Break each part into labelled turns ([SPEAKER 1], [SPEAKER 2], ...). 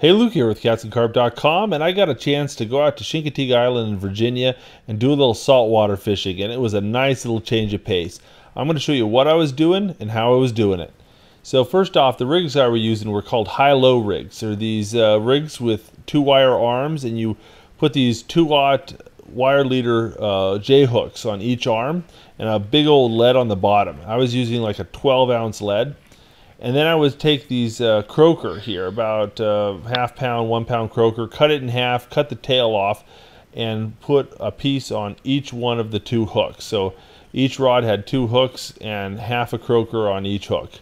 [SPEAKER 1] Hey, Luke here with catsandcarp.com, and I got a chance to go out to Chincoteague Island in Virginia and do a little saltwater fishing, and it was a nice little change of pace. I'm going to show you what I was doing and how I was doing it. So first off, the rigs I were using were called high-low rigs. They're these uh, rigs with two wire arms, and you put these two watt wire leader uh, J hooks on each arm and a big old lead on the bottom. I was using like a 12 ounce lead. And then I would take these uh, croaker here, about uh, half pound, one pound croaker, cut it in half, cut the tail off, and put a piece on each one of the two hooks. So each rod had two hooks and half a croaker on each hook.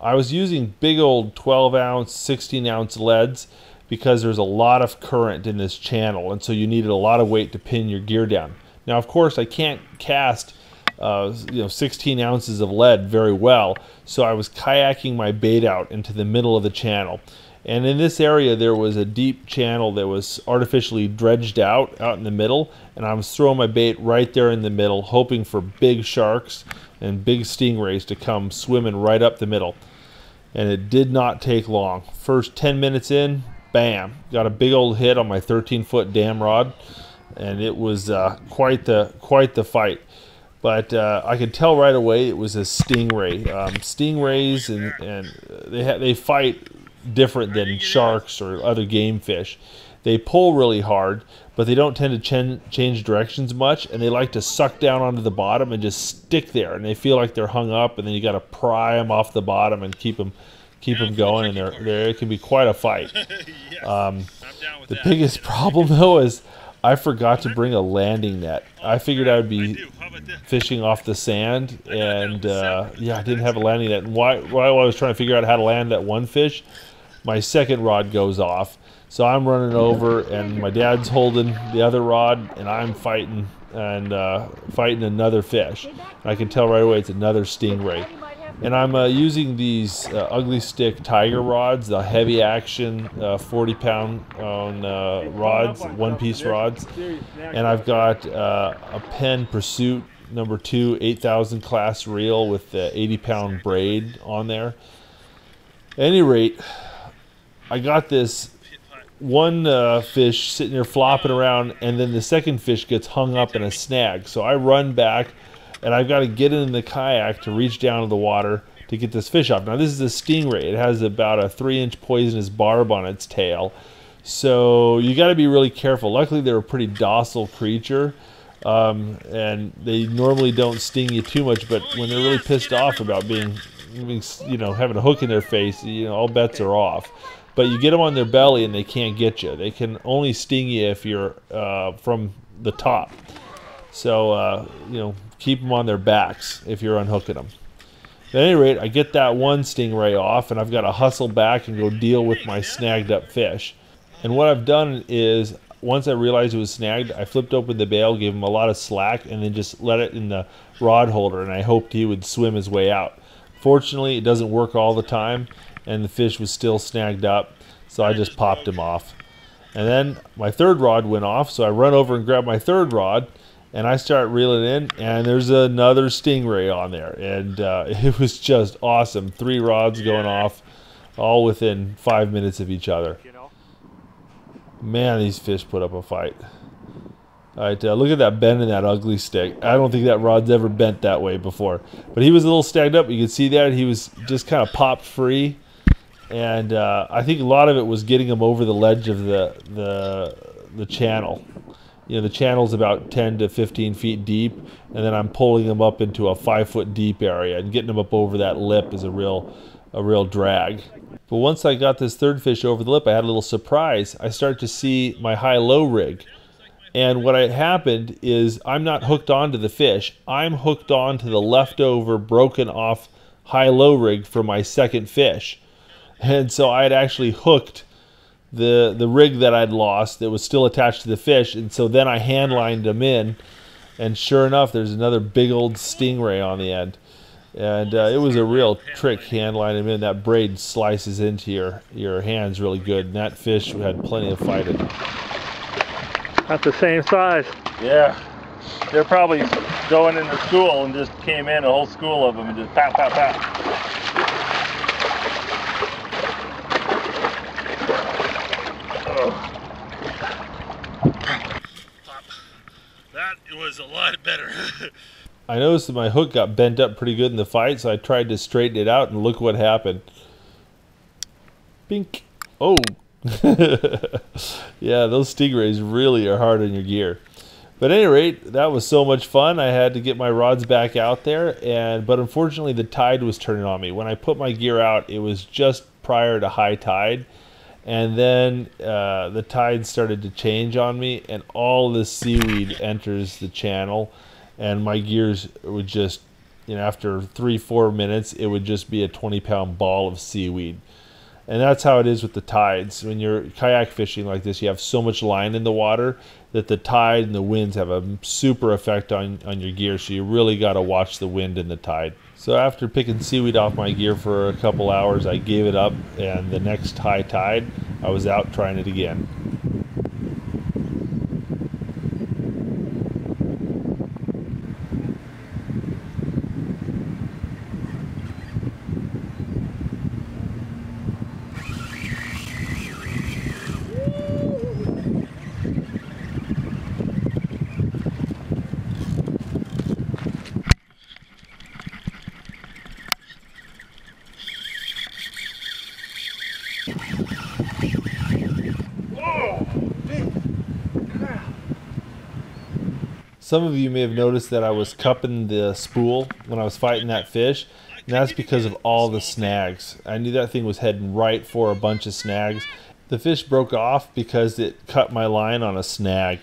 [SPEAKER 1] I was using big old 12 ounce, 16 ounce leads because there's a lot of current in this channel and so you needed a lot of weight to pin your gear down. Now of course I can't cast uh, you know 16 ounces of lead very well. So I was kayaking my bait out into the middle of the channel. And in this area there was a deep channel that was artificially dredged out out in the middle. And I was throwing my bait right there in the middle hoping for big sharks and big stingrays to come swimming right up the middle. And it did not take long. First 10 minutes in bam, got a big old hit on my 13 foot dam rod, and it was uh, quite the quite the fight. But uh, I could tell right away it was a stingray. Um, stingrays and, and they ha- they fight different than sharks or other game fish. They pull really hard, but they don't tend to ch- change directions much, and they like to suck down onto the bottom and just stick there. And they feel like they're hung up, and then you got to pry them off the bottom and keep them keep them going, and there there it can be quite a fight. Um, the biggest problem though is I forgot to bring a landing net. I figured I would be fishing off the sand, and uh, yeah, I didn't have a landing net. And while, while I was trying to figure out how to land that one fish, my second rod goes off. So I'm running over, and my dad's holding the other rod, and I'm fighting and uh, fighting another fish. And I can tell right away it's another stingray. And I'm uh, using these uh, Ugly Stik tiger rods, the heavy action uh, 40 pound on uh, rods, one piece rods. And I've got uh, a Penn Pursuit number two 8000 class reel with the 80 pound braid on there. At any rate, I got this one uh, fish sitting there flopping around, and then the second fish gets hung up in a snag. So I run back and I've got to get in the kayak to reach down to the water to get this fish off. Now this is a stingray. It has about a three inch poisonous barb on its tail. So you got to be really careful. Luckily they're a pretty docile creature. Um, and they normally don't sting you too much, but when they're really pissed off about being, you know, having a hook in their face, you know, all bets are off. But you get them on their belly and they can't get you. They can only sting you if you're uh, from the top. So, uh, you know, keep them on their backs if you're unhooking them. At any rate, I get that one stingray off and I've got to hustle back and go deal with my snagged up fish. And what I've done is, once I realized it was snagged, I flipped open the bail, gave him a lot of slack, and then just let it in the rod holder. And I hoped he would swim his way out. Fortunately, it doesn't work all the time, and the fish was still snagged up, so I just popped him off. And then my third rod went off, so I run over and grab my third rod and I start reeling in, and there's another stingray on there, and uh, it was just awesome. Three rods going off, all within five minutes of each other. Man, these fish put up a fight. All right, uh, look at that bend in that Ugly Stik. I don't think that rod's ever bent that way before. But he was a little stacked up. You can see that he was just kind of popped free, and uh, I think a lot of it was getting him over the ledge of the the the channel you know the channel's about 10 to 15 feet deep and then i'm pulling them up into a five foot deep area and getting them up over that lip is a real a real drag. But once i got this third fish over the lip i had a little surprise. I started to see my high low rig. And what had happened is i'm not hooked onto the fish. I'm hooked onto the leftover broken off high low rig for my second fish. And so i had actually hooked the the rig that I'd lost that was still attached to the fish, and so then I hand lined them in, and sure enough, there's another big old stingray on the end, and uh, it was a real trick hand lining them in. That braid slices into your your hands really good, and that fish had plenty of fight. fighting.
[SPEAKER 2] That's the same size.
[SPEAKER 1] Yeah, they're probably going into school and just came in a whole school of them and just pow pow pow. it was a lot better. I noticed that my hook got bent up pretty good in the fight, so I tried to straighten it out, and look what happened. Bink. Oh. yeah, those stingrays really are hard on your gear. But at any rate, that was so much fun. I had to get my rods back out there, and but unfortunately, the tide was turning on me. When I put my gear out, it was just prior to high tide, and then uh, the tide started to change on me, and all this seaweed enters the channel, and my gears would just, you know, after three four minutes, it would just be a 20 pound ball of seaweed and that's how it is with the tides. When you're kayak fishing like this, you have so much line in the water that the tide and the winds have a super effect on, on your gear. So you really got to watch the wind and the tide. So after picking seaweed off my gear for a couple hours, I gave it up, and the next high tide, I was out trying it again. Some of you may have noticed that I was cupping the spool when I was fighting that fish, and that's because of all the snags. I knew that thing was heading right for a bunch of snags. The fish broke off because it cut my line on a snag.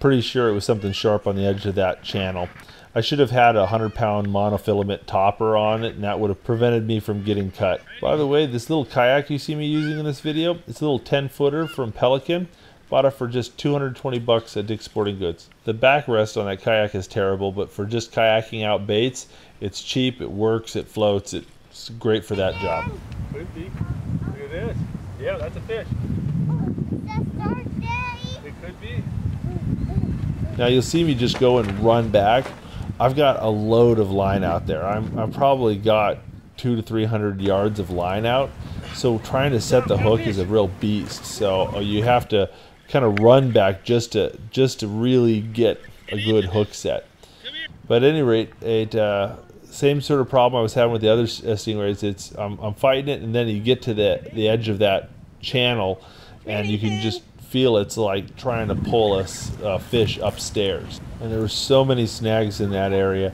[SPEAKER 1] Pretty sure it was something sharp on the edge of that channel. I should have had a 100 pound monofilament topper on it and that would have prevented me from getting cut. By the way, this little kayak you see me using in this video, it's a little 10 footer from Pelican. Bought it for just 220 bucks at Dick's Sporting Goods. The backrest on that kayak is terrible, but for just kayaking out baits, it's cheap, it works, it floats, it's great for that job.
[SPEAKER 2] Look at this. Yeah, that's a fish. It could be.
[SPEAKER 1] Now you'll see me just go and run back. I've got a load of line out there. I'm I've probably got two to three hundred yards of line out. So trying to set the hook is a real beast. So uh, you have to kind of run back just to just to really get a good hook set. But at any rate, it uh, same sort of problem I was having with the other uh, stingrays. It's I'm, I'm fighting it, and then you get to the the edge of that channel, and you can just feel it's like trying to pull a, a fish upstairs. And there were so many snags in that area.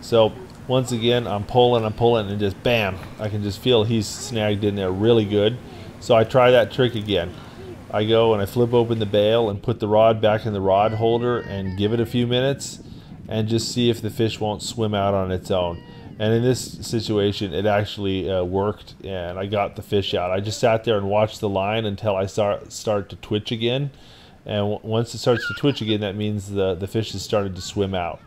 [SPEAKER 1] So once again, I'm pulling, I'm pulling, and just bam, I can just feel he's snagged in there really good. So I try that trick again. I go and I flip open the bail and put the rod back in the rod holder and give it a few minutes and just see if the fish won't swim out on its own. And in this situation, it actually uh, worked and I got the fish out. I just sat there and watched the line until I start, start to twitch again. And once it starts to twitch again, that means the, the fish has started to swim out.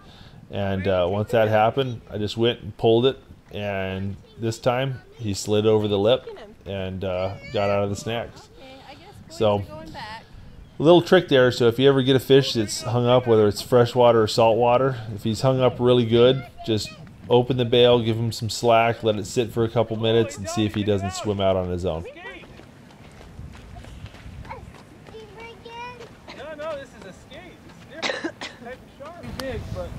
[SPEAKER 1] And uh, once that happened, I just went and pulled it. And this time, he slid over the lip and uh, got out of the snags. So, a little trick there. So, if you ever get a fish that's hung up, whether it's freshwater or saltwater, if he's hung up really good, just open the bail, give him some slack, let it sit for a couple minutes, and see if he doesn't swim out on his own.
[SPEAKER 2] No, no, this is a skate. It's different. type of shark. Big, but.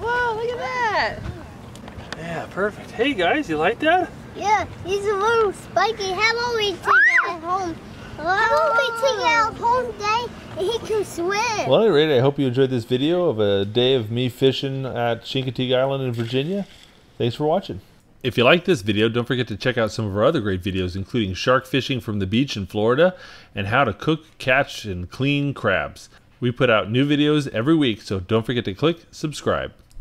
[SPEAKER 3] Whoa, look at that!
[SPEAKER 2] Yeah, perfect. Hey guys, you like that?
[SPEAKER 4] Yeah, he's a little spiky. How about we take it at home? How about we take it out home day and he can swim?
[SPEAKER 1] Well, at any rate, I hope you enjoyed this video of a day of me fishing at Chincoteague Island in Virginia. Thanks for watching. If you like this video, don't forget to check out some of our other great videos, including shark fishing from the beach in Florida and how to cook, catch, and clean crabs. We put out new videos every week, so don't forget to click subscribe.